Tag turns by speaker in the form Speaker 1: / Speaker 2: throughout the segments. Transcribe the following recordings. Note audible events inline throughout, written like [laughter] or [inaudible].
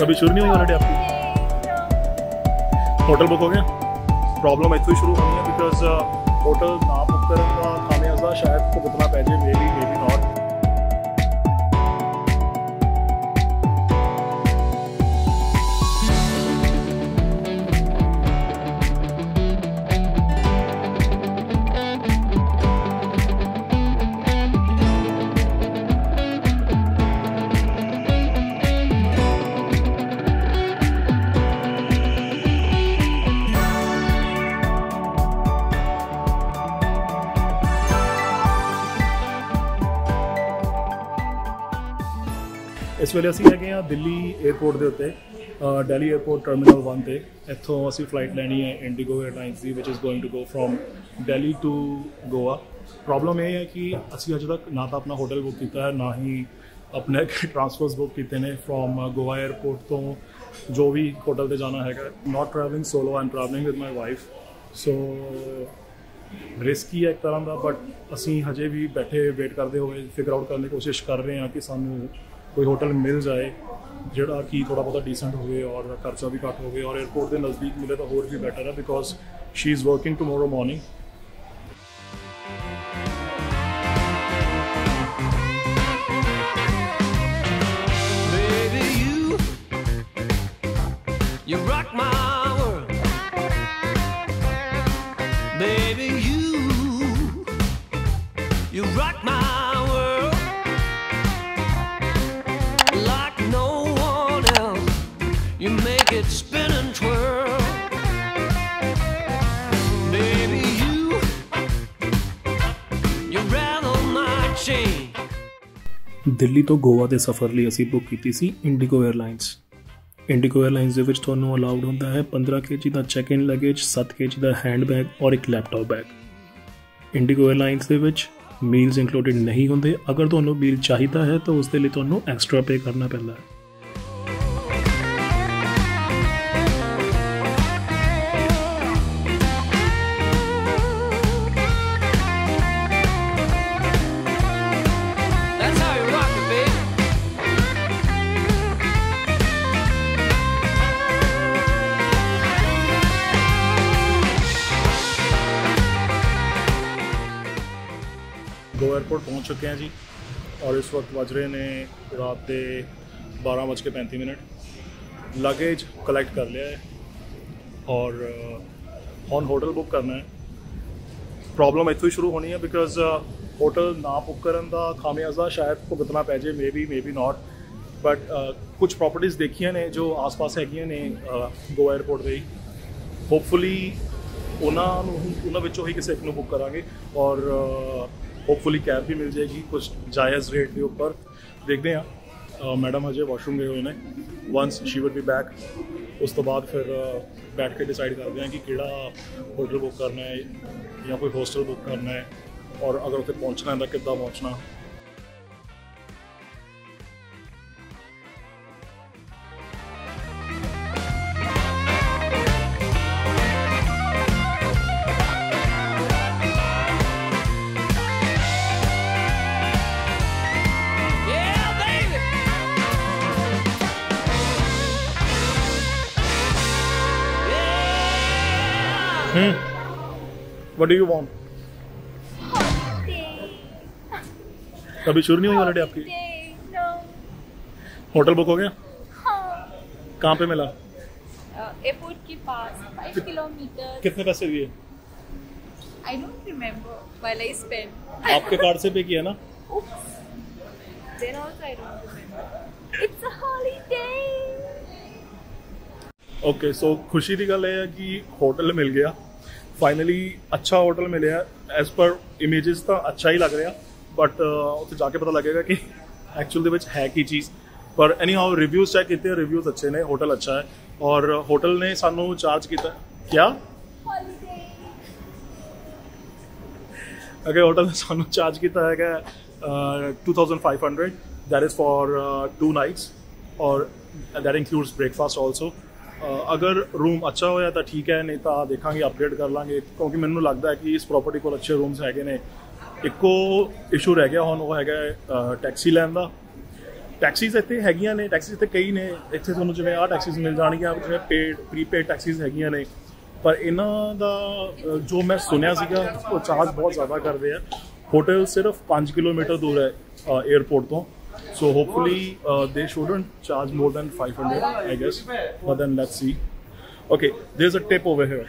Speaker 1: कभी शुरू नहीं हुई हॉलीडे आपकी? होटल बुक हो गया? प्रॉब्लम इतनी शुरू होनी है बिकॉज़ होटल ना बुक करने का खाने शायद को बतना पै ਇਸ ਵੇਲੇ ਅਸੀਂ ਹੈਗੇ ਆ ਦਿੱਲੀ 에어ਪੋਰਟ ਦੇ ਉੱਤੇ ਦਿੱਲੀ 에어ਪੋਰਟ ਟਰਮੀਨਲ 1 ਤੇ। ਇੱਥੋਂ ਅਸੀਂ ਫਲਾਈਟ ਲੈਣੀ ਹੈ ਇੰਡੀਗੋ 에ਅਰਲਾਈਨਸ ਦੀ ਵਿਚ is going to go from Delhi to Goa problem ਇਹ ਹੈ ਕਿ ਅਸੀਂ ਅਜੇ ਤੱਕ ਨਾ ਤਾਂ ਆਪਣਾ ਹੋਟਲ ਬੁੱਕ ਕੀਤਾ ਹੈ, ਨਾ ਹੀ ਆਪਣੇ [laughs] ਟ੍ਰਾਂਸਫਰਸ ਬੁੱਕ ਕੀਤੇ ਨੇ ਫਰਮ ਗੋਆ 에ਅਰਪੋਰਟ ਤੋਂ ਜੋ ਵੀ ਹੋਟਲ ਤੇ ਜਾਣਾ ਹੈਗਾ। Not travelling solo am travelling with my wife so risky ਹੈ ਇੱਕ ਤਰ੍ਹਾਂ ਦਾ ਬਟ ਅਸੀਂ ਹਜੇ ਵੀ ਬੈਠੇ ਵੇਟ ਕਰਦੇ ਹੋਏ ਫਿਗਰ ਆਊਟ ਕਰਨ ਦੀ ਕੋਸ਼ਿਸ਼ ਕਰ ਰਹੇ ਹਾਂ ਕਿ ਸਾਨੂੰ ਕੋਈ ਹੋਟਲ ਮਿਲ ਜਾਏ ਜਿਹੜਾ ਕਿ ਥੋੜਾ ਬਹੁਤਾ ਡੀਸੈਂਟ ਹੋਵੇ ਔਰ ਖਰਚਾ ਵੀ ਘੱਟ ਹੋਵੇ ਔਰ 에어ਪੋਰਟ ਦੇ ਨਜ਼ਦੀਕ ਮਿਲੇ ਤਾਂ ਹੋਰ ਵੀ ਬੈਟਰ ਹੈ
Speaker 2: because she is working tomorrow morning
Speaker 1: Delhi ਤੋਂ ਗੋਆ ਦੇ ਸਫ਼ਰ ਲਈ ਅਸੀਂ ਬੁੱਕ ਕੀਤੀ ਸੀ ਇੰਡੀਗੋ 에ਅਰਲਾਈਨਸ ਇੰਡੀਗੋ 에ਅਰਲਾਈਨਸ ਦੇ ਵਿੱਚ ਤੁਹਾਨੂੰ ਅਲਾਉਡ ਹੁੰਦਾ ਹੈ 15 ਕੇਜੀ ਦਾ ਚੈੱਕ ਇਨ ਲਗੇਜ 7 ਕੇਜੀ ਦਾ ਹੈਂਡ ਬੈਗ ਔਰ ਇੱਕ ਲੈਪਟਾਪ ਬੈਗ ਇੰਡੀਗੋ 에ਅਰਲਾਈਨਸ ਦੇ ਵਿੱਚ ਮੀਲਸ ਇਨਕਲੂਡਡ ਨਹੀਂ ਹੁੰਦੇ। ਅਗਰ ਤੁਹਾਨੂੰ ਮੀਲ ਚਾਹੀਦਾ ਹੈ ਤਾਂ ਉਸ ਦੇ ਲਈ ਤੁਹਾਨੂੰ ਐਕਸਟਰਾ ਪੇ ਕਰਨਾ ਪੈਂਦਾ ਹੈ। ਗੋਆ ਪਹੁੰਚ ਚੁੱਕੇ ਹਾਂ ਜੀ। ਔਰ ਇਸ ਵਕਤ ਵੱਜ ਰਹੇ ਨੇ ਰਾਤ ਦੇ 12:35 ਮਿੰਟ। ਲਗੇਜ ਕਲੈਕਟ ਕਰ ਲਿਆ ਹੈ। ਔਰ ਅ, ਹੁਣ ਹੋਟਲ ਬੁੱਕ ਕਰਨਾ ਹੈ। ਪ੍ਰੋਬਲਮ ਇੱਥੋਂ ਹੀ ਸ਼ੁਰੂ ਹੋਣੀ ਹੈ ਬਿਕਾਜ਼ ਹੋਟਲ ਨਾ ਬੁੱਕ ਕਰਨ ਦਾ ਖਾਮਿਆਜ਼ਾ ਸ਼ਾਇਦ ਭੁਗਤਣਾ ਪੈ ਜੇ ਮੇਬੀ ਮੇਬੀ ਨਾਟ ਬਟ ਕੁਝ ਪ੍ਰਾਪਰਟੀਆਂ ਦੇਖੀਆਂ ਨੇ ਜੋ ਆਸ-ਪਾਸ ਹੈਗੀਆਂ ਨੇ ਅ, ਗੋਆ 에ਅਰਪੋਰਟ ਦੇ ਹੀ। ਹੋਪਫੁਲੀ ਉਹਨਾਂ ਨੂੰ ਉਹਨਾਂ ਵਿੱਚੋਂ ਹੀ ਕਿਸੇ ਇੱਕ ਨੂੰ ਬੁੱਕ ਕਰਾਂਗੇ। ਔਰ ਹੋਪਫੁਲੀ ਕੈਬ ਵੀ ਮਿਲ ਜਾਏਗੀ ਕੁਝ ਜਾਇਜ਼ ਰੇਟ ਦੇ ਉੱਪਰ ਦੇਖਦੇ ਹਾਂ ਮੈਡਮ ਹਜੇ ਵਾਸ਼ਰੂਮ ਗਏ ਹੋਏ ਨੇ once she will be back ਉਸ ਤੋਂ ਬਾਅਦ ਫਿਰ ਅ, ਬੈਠ ਕੇ ਡਿਸਾਈਡ ਕਰਦੇ ਹਾਂ ਕਿ ਕਿਹੜਾ ਹੋਟਲ ਬੁੱਕ ਕਰਨਾ ਹੈ ਜਾਂ ਕੋਈ ਹੋਸਟਲ ਬੁੱਕ ਕਰਨਾ ਹੈ ਔਰ ਅਗਰ ਉੱਥੇ ਪਹੁੰਚਣਾ ਹੈ ਤਾਂ ਕਿੱਦਾਂ ਪਹੁੰਚਣਾ
Speaker 2: Hmm. What
Speaker 1: do you want? Holiday. अभी शुरू नहीं हुई हॉलीडे आपकी? होटल बुक हो गया? कहाँ पे मिला?
Speaker 3: एयरपोर्ट के पास फाइव किलोमीटर
Speaker 1: कितने पैसे दिए
Speaker 3: I don't remember while I spend
Speaker 1: आपके कार्ड से पे किया ना?
Speaker 3: Then also I don't remember it's a holiday
Speaker 1: okay so खुशी की गल है कि होटल मिल गया। फाइनली अच्छा होटल मिले एज पर इमेज तो अच्छा ही लग रहा बट उ जाके पता लगेगा कि एक्चुअल है की चीज़. पर एनी हाउ रिव्यूज़ चेक किए रिव्यूज़ अच्छे ने होटल अच्छा है. और होटल ने सू चार्ज किया. क्या? अगर
Speaker 3: होटल
Speaker 1: ने सू चार्ज किया है two thousand five hundred that is for two nights और दैट इंक्लूड्स ब्रेकफास्ट ऑलसो ਅਗਰ ਰੂਮ ਅੱਛਾ ਹੋਇਆ ਤਾਂ ਠੀਕ ਹੈ, ਨਹੀਂ ਤਾਂ ਦੇਖਾਂਗੇ ਅਪਗ੍ਰੇਡ ਕਰ ਲਾਂਗੇ, ਕਿਉਂਕਿ ਮੈਨੂੰ ਲੱਗਦਾ ਹੈ ਕਿ ਇਸ ਪ੍ਰਾਪਰਟੀ ਕੋਲ ਅੱਛੇ ਰੂਮਸ ਹੈਗੇ ਨੇ। ਇੱਕੋ ਇਸ਼ੂ ਰਹਿ ਗਿਆ ਹੁਣ, ਉਹ ਹੈਗਾ ਟੈਕਸੀ ਲੈਣ ਦਾ। ਟੈਕਸੀਜ਼ ਇੱਥੇ ਹੈਗੀਆਂ ਨੇ ਟੈਕਸੀਜ਼ ਇੱਥੇ ਕਈ ਨੇ। ਇੱਥੇ ਤੁਹਾਨੂੰ ਜਿਵੇਂ ਆਹ ਟੈਕਸੀਜ਼ ਮਿਲ ਜਾਣਗੀਆਂ, ਜਿਵੇਂ ਪੇਡ ਪ੍ਰੀਪੇਡ ਟੈਕਸੀਜ਼ ਹੈਗੀਆਂ ਨੇ। ਪਰ ਇਹਨਾਂ ਦਾ ਜੋ ਮੈਂ ਸੁਣਿਆ ਸੀਗਾ, ਉਹ ਚਾਰਜ ਬਹੁਤ ਜ਼ਿਆਦਾ ਕਰਦੇ ਆ। ਹੋਟਲ ਸਿਰਫ 5 ਕਿਲੋਮੀਟਰ ਦੂਰ ਹੈ 에ਅਰਪੋਰਟ ਤੋਂ। So hopefully they shouldn't charge more than 500 I guess but then let's see okay there is a tip over here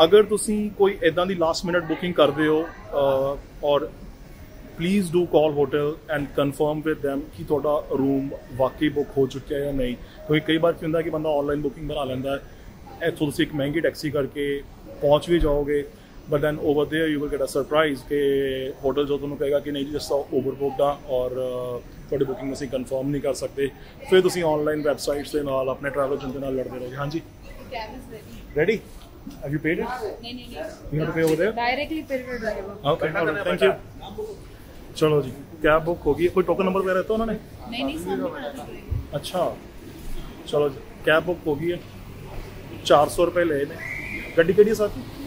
Speaker 1: ਅਗਰ ਤੁਸੀਂ ਕੋਈ ਇਦਾਂ ਦੀ ਲਾਸਟ ਮਿੰਟ ਬੁਕਿੰਗ ਕਰਦੇ ਹੋ ਔਰ please do call hotel and confirm with them ਕਿ ਤੁਹਾਡਾ room ਵਾਕਈ ਬੁੱਕ ਹੋ ਚੁੱਕਿਆ ਹੈ ਜਾਂ ਨਹੀਂ ਕੋਈ ਕਈ ਵਾਰ ਕੀ ਹੁੰਦਾ ਕਿ ਬੰਦਾ ਆਨਲਾਈਨ ਬੁਕਿੰਗ ਬਣਾ ਲੈਂਦਾ ਹੈ ਇੱਥੋਂ ਤੁਸੀਂ ਇੱਕ ਮਹਿੰਗੀ ਟੈਕਸੀ ਕਰਕੇ ਪਹੁੰਚ ਵੀ ਜਾਓਗੇ but then over there you will get a surprise के होटल जो तुम्हें कहेगा कि नहीं जी जैसा ओवर बुकड आ और थोड़ी बुकिंग में कंफर्म नहीं कर सकते फिर तुम ऑनलाइन वैबसाइट के नाल अपने ट्रैवल एजेंट के लड़ते रहोगे
Speaker 3: हाँ जी ready
Speaker 1: Have you paid it?
Speaker 3: No, no, no.
Speaker 1: You have to pay over there.
Speaker 3: Directly pay
Speaker 1: the. Okay, all right. Thank you. चलो जी कैब बुक होगी कोई टोकन नंबर वगैरह तो उन्होंने
Speaker 3: नहीं नहीं
Speaker 1: सर अच्छा चलो जी कैब बुक होगी है चार सौ रुपए ले गड्डी कड़ी साथ ही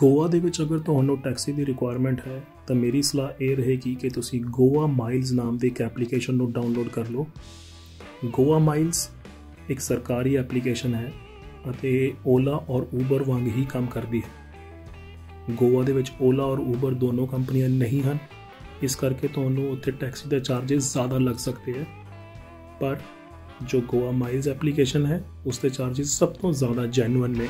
Speaker 1: ਗੋਆ ਦੇ ਵਿੱਚ ਅਗਰ ਤੁਹਾਨੂੰ ਟੈਕਸੀ ਦੀ ਰਿਕੁਆਇਰਮੈਂਟ ਹੈ, ਤਾਂ ਮੇਰੀ ਸਲਾਹ ਇਹ ਰਹੇਗੀ ਕਿ ਤੁਸੀਂ ਗੋਆ ਮਾਈਲਸ ਨਾਮ ਦੇ ਇੱਕ ਐਪਲੀਕੇਸ਼ਨ ਨੂੰ ਡਾਊਨਲੋਡ ਕਰ ਲਓ। ਗੋਆ ਮਾਈਲਸ ਇੱਕ ਸਰਕਾਰੀ ਐਪਲੀਕੇਸ਼ਨ ਹੈ ਅਤੇ ਓਲਾ ਔਰ ਉਬਰ ਵਾਂਗ ਹੀ ਕੰਮ ਕਰਦੀ ਹੈ। ਗੋਆ ਦੇ ਵਿੱਚ ਓਲਾ ਔਰ ਉਬਰ ਦੋਨੋਂ ਕੰਪਨੀਆਂ ਨਹੀਂ ਹਨ। ਇਸ ਕਰਕੇ ਤੁਹਾਨੂੰ ਉੱਥੇ ਟੈਕਸੀ ਦੇ ਚਾਰजेस ਜ਼ਿਆਦਾ ਲੱਗ ਸਕਦੇ ਹੈ। ਪਰ ਜੋ ਗੋਆ ਮਾਈਲਸ ਐਪਲੀਕੇਸ਼ਨ ਹੈ, ਉਸ ਦੇ ਚਾਰजेस ਸਭ ਤੋਂ ਜ਼ਿਆਦਾ ਜੈਨੂਇਨ ਨੇ।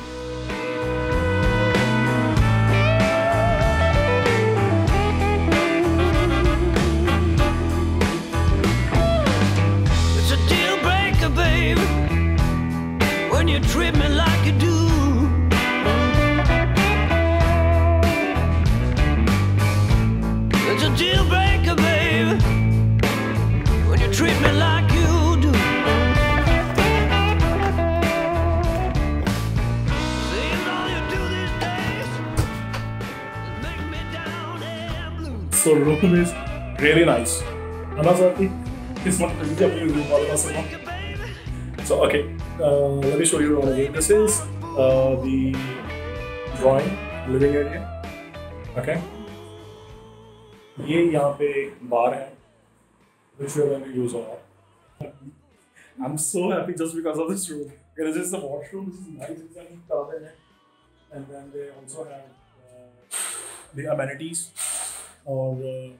Speaker 1: So room is really nice. Anasati, this one is the room. So okay, uh, let me show you around again. This is uh, the drawing living area. Okay. ये यहाँ पे बार है which we are going to use a lot. I'm so happy just because of this room. It is just the washroom. This is nice. It's a neat garden है. And then they also have uh, the amenities और uh,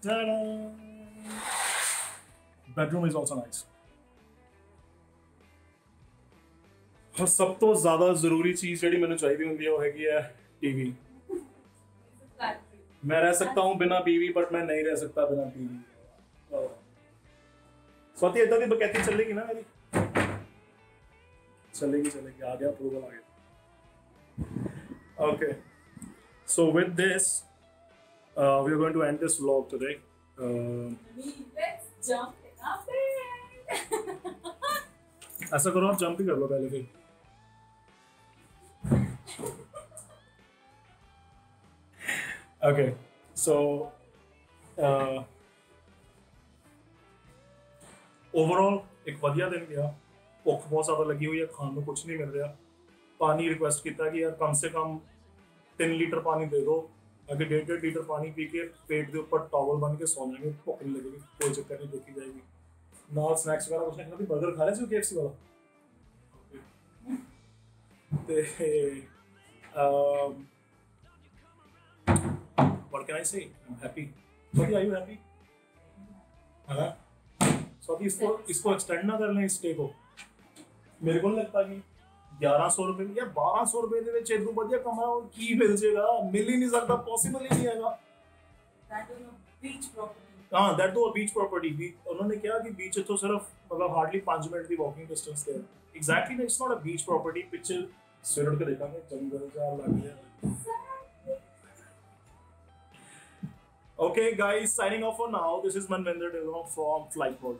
Speaker 1: ta-da! bedroom is also nice और ਸਭ ਤੋਂ ਜ਼ਿਆਦਾ ਜ਼ਰੂਰੀ ਚੀਜ਼ ਜਿਹੜੀ ਮੈਨੂੰ ਚਾਹੀਦੀ ਹੁੰਦੀ ਹੈ ਉਹ ਹੈਗੀ ਹੈ ਟੀਵੀ मैं रह सकता हूँ बिना टीवी बट मैं नहीं रह सकता बिना टीवी स्वाति इतना की बकैती चलेगी ना मेरी चलेगी चलेगी। आ गया अप्रूवल आ गया okay. So with this uh, we are going to end this vlog today. Uh,
Speaker 3: Let's jump
Speaker 1: ऐसा करो आप जंप ही कर लो पहले फिर। Okay. So uh, overall एक बढ़िया दिन गया। भुख बहुत ज़्यादा लगी हुई है खाने को कुछ नहीं मिल रहा। पानी रिक्वेस्ट किया कि यार कम से कम तीन लीटर पानी दे दो। अगर डेढ़ डेढ़ लीटर पानी पी के पेट के ऊपर टॉवल बन के सो जाएँगे भुख नहीं लगेगी कोई चक्कर नहीं देखी जाएगी। नॉल स्नैक्स वगैरह कुछ नहीं खाती बर्गर खा लिया थे केफ सी वाला हाँ। हाँ। इसको इसको एक्सटेंड ना कर लें इस स्टे को। ਮੇਰੇ ਕੋਲ ਲੱਗਦਾ ਕਿ 1100 ਰੁਪਏ ਜਾਂ 1200 ਰੁਪਏ ਦੇ ਵਿੱਚ ਇਦੋਂ ਵਧੀਆ ਕਮਾਓ ਕੀ ਮਿਲ ਜੇਗਾ ਮਿਲ ਹੀ ਨਹੀਂ ਸਕਦਾ ਪੋਸੀਬਲ ਹੀ ਨਹੀਂ ਹੈਗਾ
Speaker 3: That was a beach property.
Speaker 1: ਹਾਂ ਦੈਟ ਤੋਂ ਬੀਚ ਪ੍ਰਾਪਰਟੀ ਵੀ ਉਹਨਾਂ ਨੇ ਕਿਹਾ ਕਿ ਬੀਚ ਇੱਥੋਂ ਸਿਰਫ ਮਤਲਬ ਹਾਰਡਲੀ 5 ਮਿੰਟ ਦੀ ਵਾਕਿੰਗ ਡਿਸਟੈਂਸ ਤੇ exactly it's not a beach property ਪਿੱਛੇ ਸਵੇਰ ਉੱਠ ਕੇ ਦੇਖਾਂਗੇ ਜੰਗਲ ਜਿਹਾ ਲੱਗ ਰਿਹਾ Okay, guys, signing off for now. This is Manvinder Dillon from Flightboard.